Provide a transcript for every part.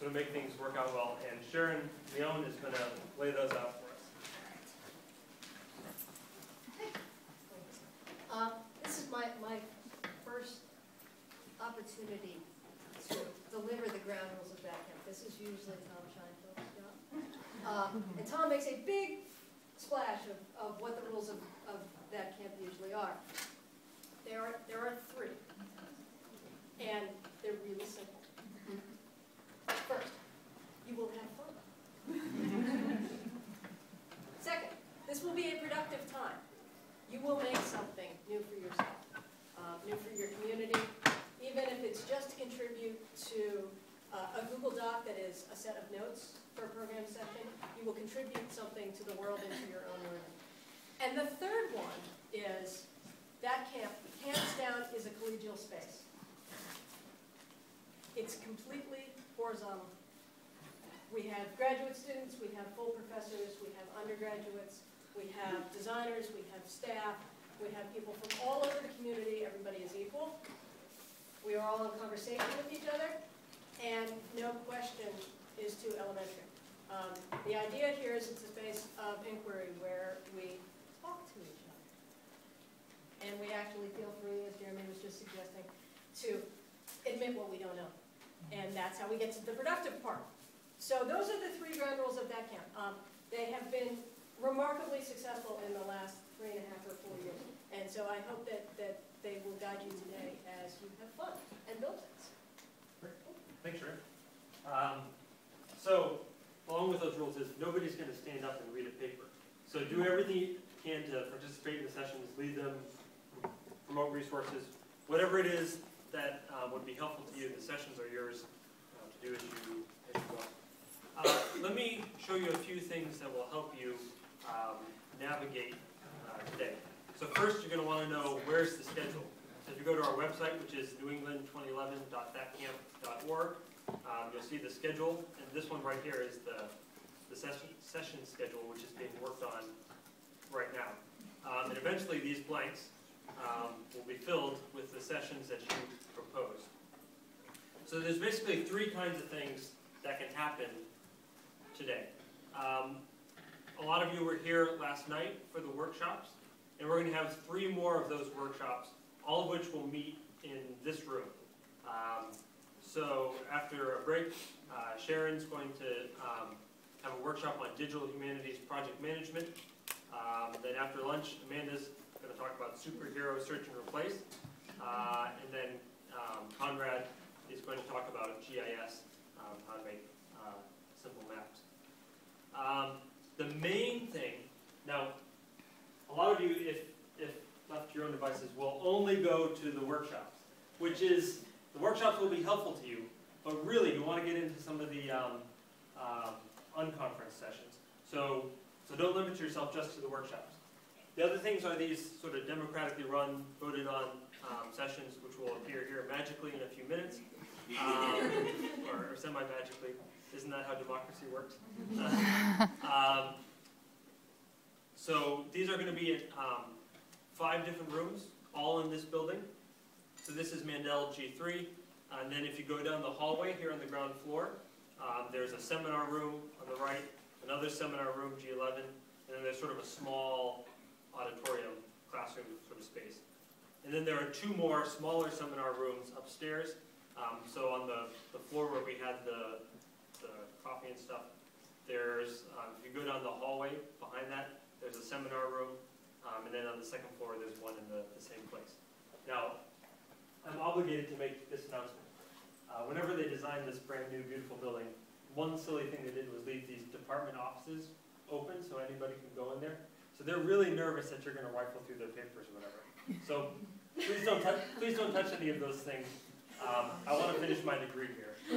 so to make things work out well. And Sharon Leon is going to lay those out for us. Uh, This is my, my first opportunity to deliver the ground rules of camp. This is usually Tom Scheinfeldt's job. Uh, And Tom makes a big splash of, of what the rules of, of THATCamp usually are. There are, there are three, and they're really simple. First, you will have fun. Second, this will be a productive time. You will make something new for yourself, uh, new for your community, even if it's just to contribute to uh, a Google Doc that is a set of notes for a program session. You will contribute something to the world and to your own learning. And the third one is that camp, hands down, is a collegial space. It's completely horizontal. We have graduate students, we have full professors, we have undergraduates, we have designers, we have staff, we have people from all over the community, everybody is equal. We are all in conversation with each other, and no question is too elementary. Um, the idea here is it's a space of inquiry where we talk to each other. And we actually feel free, as Jeremy was just suggesting, to admit what we don't know. And that's how we get to the productive part. So those are the three ground rules of THATCamp. Um, they have been remarkably successful in the last three and a half or four years. And so I hope that, that they will guide you today as you have fun and build things. Thanks, Sharon. Um, so, along with those rules is nobody's going to stand up and read a paper. So do everything you can to participate in the sessions, lead them, promote resources, whatever it is that uh, would be helpful to you. The sessions are yours uh, to do as you, as you go. Uh, let me show you a few things that will help you navigate uh, today. So first, you're going to want to know where's the schedule. So if you go to our website, which is newengland2011.thatcamp.org, um, you'll see the schedule, and this one right here is the, the session, session schedule, which is being worked on right now. Um, and eventually, these blanks um, will be filled with the sessions that you propose. So there's basically three kinds of things that can happen today. Um, a lot of you were here last night for the workshops, and we're going to have three more of those workshops, all of which will meet in this room. Um, so after a break, uh, Sharon's going to um, have a workshop on digital humanities project management. Um, then after lunch, Amanda's going to talk about superhero search and replace. Uh, and then um, Conrad is going to talk about GIS, um, how to make uh, simple maps. Um, the main thing, now, a lot of you, if, if left to your own devices, will only go to the workshops, which is, the workshops will be helpful to you, but really, you want to get into some of the um, um, unconference sessions. So, so don't limit yourself just to the workshops. The other things are these sort of democratically run, voted on um, sessions, which will appear here magically in a few minutes, um, or, or semi-magically. Isn't that how democracy works? um, so these are going to be at um, five different rooms, all in this building. So this is Mandel G3. And then if you go down the hallway here on the ground floor, um, there's a seminar room on the right, another seminar room, G11, and then there's sort of a small auditorium, classroom sort of space. And then there are two more smaller seminar rooms upstairs. Um, so on the, the floor where we had the, the coffee and stuff, there's, um, if you go down the hallway behind that, there's a seminar room, um, and then on the second floor, there's one in the, the same place. Now, obligated to make this announcement. Uh, whenever they designed this brand new, beautiful building, one silly thing they did was leave these department offices open so anybody can go in there. So they're really nervous that you're going to rifle through their papers or whatever. So please don't touch, please don't touch any of those things. Um, I want to finish my degree here.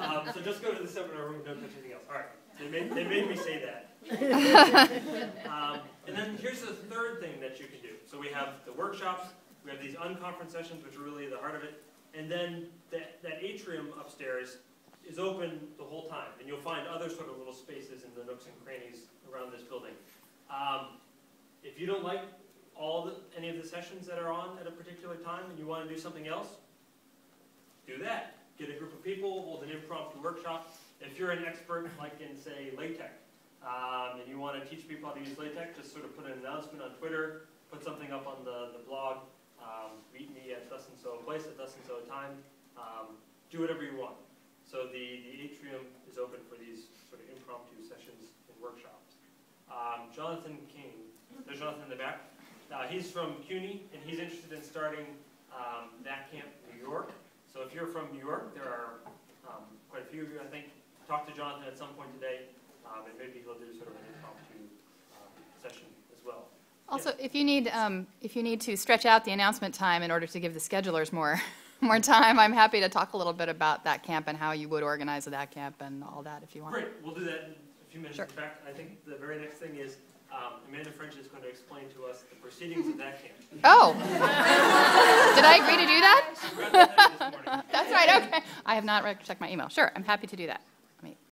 um, so just go to the seminar room, don't touch anything else. All right. They made, they made me say that. um, and then here's the third thing that you can do. So we have the workshops, we have these unconference sessions, which are really the heart of it, and then that, that atrium upstairs is open the whole time, and you'll find other sort of little spaces in the nooks and crannies around this building. Um, if you don't like all the, any of the sessions that are on at a particular time and you want to do something else, do that. Get a group of people, hold an impromptu workshop. If you're an expert, like in, say, LaTeX, um, and you want to teach people how to use LaTeX, just sort of put an announcement on Twitter, put something up on the, the blog, um, meet me at thus and so place at thus and so time, um, do whatever you want. So the, the atrium is open for these sort of impromptu sessions and workshops. Um, Jonathan King, there's Jonathan in the back. Uh, he's from CUNY, and he's interested in starting um, THATCamp in New York. So if you're from New York, there are um, quite a few of you, I think. Talk to Jonathan at some point today, um, and maybe he'll do sort of an impromptu session as well. Also, if you need, um, if you need to stretch out the announcement time in order to give the schedulers more, more time, I'm happy to talk a little bit about THATCamp and how you would organize THATCamp and all that if you want. Great, we'll do that in a few minutes. Sure. In fact, I think the very next thing is um, Amanda French is going to explain to us the proceedings of THATCamp. Oh! Did I agree to do that? She read that this morning. That's right, okay. I have not checked my email. Sure, I'm happy to do that.